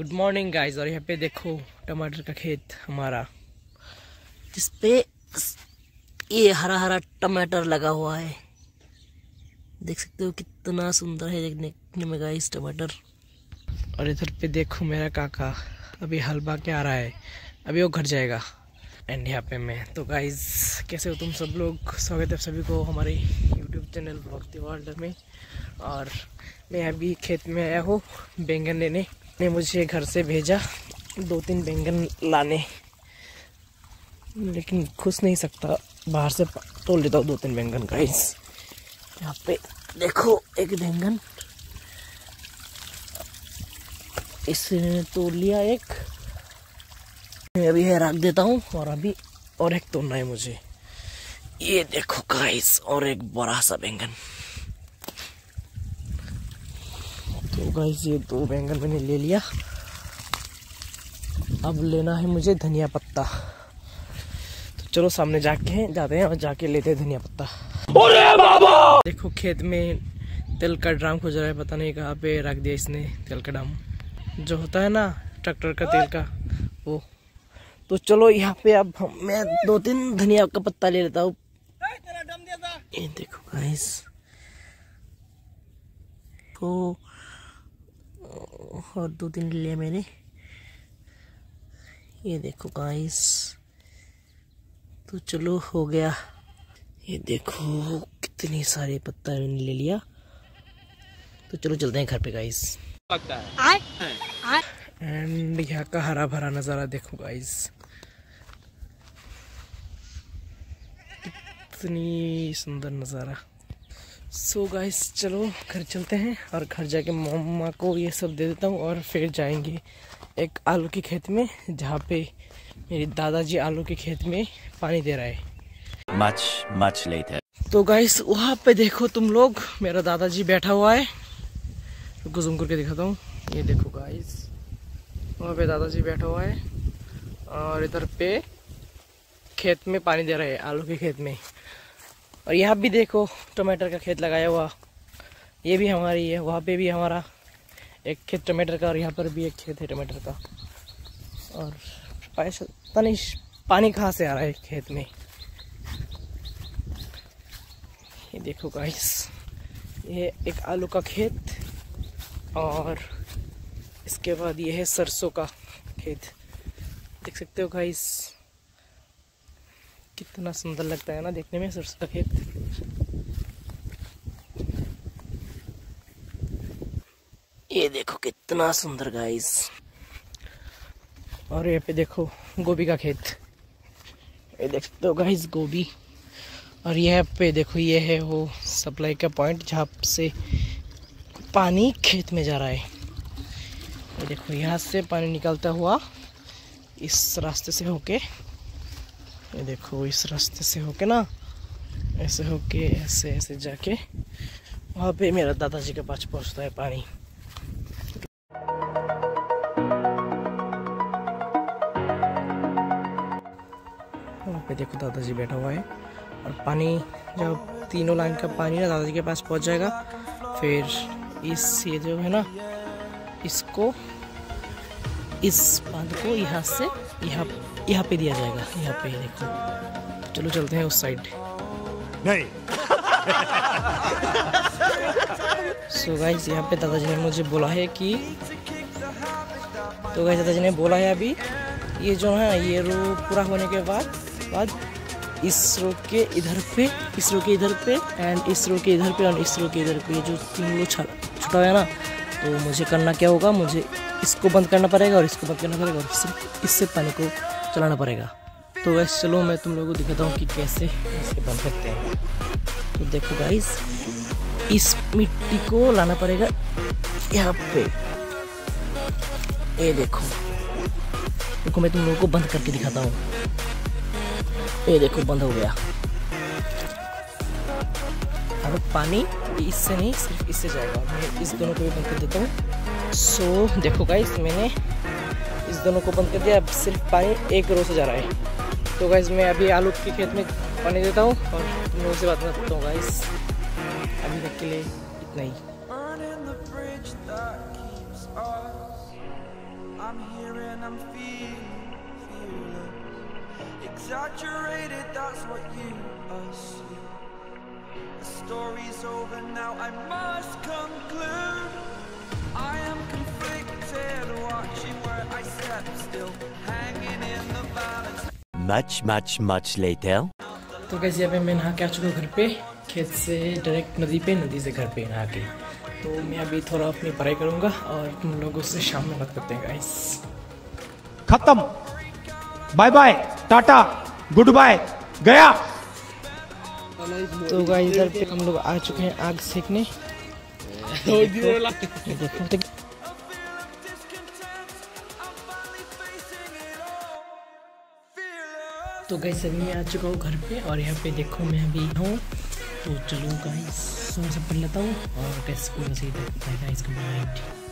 Good morning guys और यहाँ पे देखो टमाटर का खेत हमारा, जिसपे ये हरा हरा टमाटर लगा हुआ है। देख सकते हो कितना सुंदर है देखने में गाइस टमाटर। और इधर पे देखो मेरा काका, अभी हलवा के आ रहा है? अभी वो घर जाएगा। एंड यहाँ पे मैं। तो गाइस कैसे हो तुम सब लोग? स्वागत है सभी को हमारे यूट्यूब चैनल भक्ति वर्ल्ड में। और मैं अभी खेत में आया हूँ बैंगन लेने। ने मुझे घर से भेजा। दो तीन बैंगन लाने। लेकिन खुश नहीं सकता। बाहर से तोड़ लेता हूँ दो तीन बैंगन गाइस यहाँ पे देखो, एक बैंगन। इसने तोड़ लिया एक। मैं अभी है रख देता हूँ, और अभी और एक तोड़ना है मुझे। ये देखो गाइस और एक बड़ा सा बैंगन। तो गाइस ये दो बैंगन मैंने ले लिया। अब लेना है मुझे धनिया पत्ता। तो चलो सामने जाके जाते हैं और जाके लेते हैं धनिया पत्ता। अरे बाबा! देखो खेत में तेल का ड्राम खोज रहा है पता नहीं कहाँ पे रख दिया इसने तेल का ड्राम। जो होता है ना ट्रैक्टर का तेल का वो। तो चलो यहाँ पे अब मैं दो तीन धनिया का पत्ता ले लेता हूँ। ये देखो गाइस तो और दो तीन ले लिया मैंने। ये देखो गाइस तो चलो हो गया। ये देखो कितने सारे पत्ता मैंने ले लिया। तो चलो चलते हैं घर पे गाइस एंड यहाँ का हरा भरा नज़ारा देखो गाइस कितनी सुंदर नज़ारा। सो so गाइस चलो घर चलते हैं और घर जाके मम्मा को ये सब दे देता हूँ और फिर जाएँगे एक आलू के खेत में जहाँ पे मेरे दादाजी आलू के खेत में पानी दे रहा है। Much much later. तो गाइस वहाँ पे देखो तुम लोग मेरा दादाजी बैठा हुआ है। रुको जूम करके दिखाता हूँ। ये देखो गाइस वहाँ पे दादाजी बैठा हुआ है और इधर पे खेत में पानी दे रहे हैं आलू के खेत में। और यहाँ भी देखो, टमाटर का खेत लगाया हुआ। ये भी हमारी है, वहाँ पे भी हमारा एक खेत टमाटर का और यहाँ पर भी एक खेत है टमाटर का। और पता नहीं पानी कहाँ से आ रहा है खेत में? ये देखो गाइस ये एक आलू का खेत और इसके बाद ये है सरसों का खेत। देख सकते हो गाइस कितना सुंदर लगता है ना देखने में सरसों का। खेत ये देखो कितना सुंदर गाइस और यहाँ पे देखो गोभी का खेत। ये देख सकते हो गाइस गोभी। और यह पे देखो ये है वो सप्लाई का पॉइंट जहाँ से पानी खेत में जा रहा है। ये देखो यहाँ से पानी निकलता हुआ इस रास्ते से होके ये देखो, इस रास्ते से होके ना, ऐसे होके, ऐसे ऐसे जाके, वहाँ पे मेरा दादाजी के पास पहुँचता है पानी। वहाँ पे देखो, दादाजी बैठा हुआ है, और पानी, जब तीनों लाइन का पानी ना दादाजी के पास पहुँच जाएगा, फिर इस ये जो है ना, इसको इस बाँध को यहाँ से यहाँ यहाँ पे दिया जाएगा। यहाँ पे देखो। चलो चलते हैं उस साइड। नहीं। सो गाइस यहाँ पे दादाजी ने मुझे बोला है कि तो गाइस दादाजी ने बोला है अभी ये जो है ये रो पूरा होने के बाद बाद इस रो के इधर पे इस रो के इधर पे एंड इस रो के इधर पे और इस रो के इधर पे जो तीन रो छुटा है ना तो मुझे करना क्या होगा? मुझे इसको बंद करना पड़ेगा और इसको बंद करना पड़ेगा और सिर्फ़ इससे पानी को चलाना पड़ेगा। तो वैसे चलो मैं तुम लोगों को दिखाता हूँ कि कैसे इसे बंद करते हैं। तो देखो गाइस इस मिट्टी को लाना पड़ेगा यहाँ पे। ये देखो। देखो, मैं तुम लोगों को बंद करके दिखाता हूँ। ये देखो, बंद हो गया। अब पानी इससे नहीं, सिर्फ़ इससे जाएगा। मैं इस दोनों को भी बंद कर देता हूँ। सो so, देखो गाइस मैंने इस दोनों को बंद कर दिया अब सिर्फ़ पानी एक रो से जा रहा है तो गाइस मैं अभी आलू के खेत में पानी देता हूँ और तुम लोगों से बात करता हूँ गाइस अभी तक के लिए इतना ही Exaggerated, that's what you assume. The story's over now. I must conclude. I am conflicted, watching where I step still, hanging in the balance. Much, much, much later. तो कैसे पे मैं नहा के आ चुका हूँ घर पे खेत से डायरेक्ट नदी पे नदी से घर पे नहा के। तो मैं अभी थोड़ा अपनी पढ़ाई करूँगा और तुम लोगों से शाम में बात करते हैं गाइस खत्म। Bye bye tata good bye गया। तो गाइस इधर पे हम लोग आ चुके हैं आग सेकने। देखो तो तो गाइस अभी मैं आ चुका हूँ घर पे और यहाँ पे देखो मैं अभी हूँ। तो चलो गाइस सोने से पढ़ लेता हूँ और कैसे है गाइस गुड नाइट